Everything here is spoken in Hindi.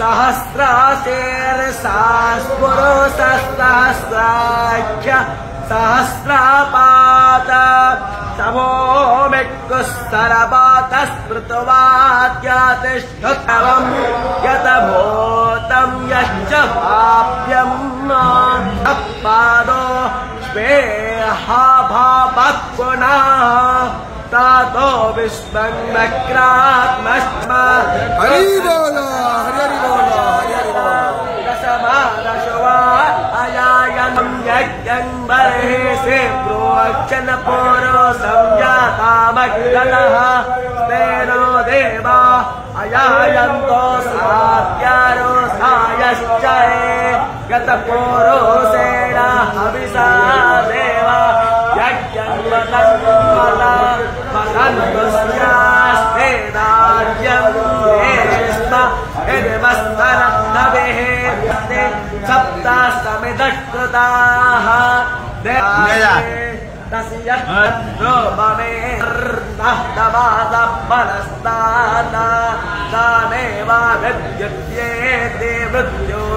सहस्राशेर्सास्पुरुषसहस्राख्य सहस्रापात तमोमिक्कुस्तरपातस्मृतवाद्यातिष्ठतवम् यतभूतं यश्च भाव्यम् पादो स्वेहा भावः तातो हरि बोल ेवो अचनपोरोसंज्ञातामग्लः तेनो देव अयः यन्तो साध्यारोधायश्च गतपोरोषेनाहमिषा देव हविषा देवा शिरास्ते नार्येस्तमस्थलम् न विहे सप्ता समिदताः Dame, dame, dame, dame, dame, dame, dame, dame, dame, dame, dame, dame, dame, dame, dame,